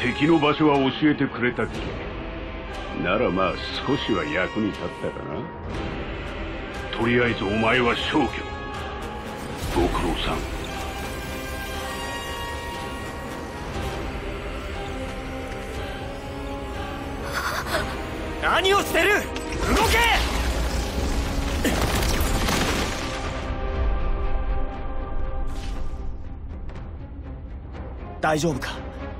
敵の場所は教えてくれたっけならまあ少しは役に立ったかな。とりあえずお前は消去。ご苦労さん。何をしてる？動け！大丈夫か？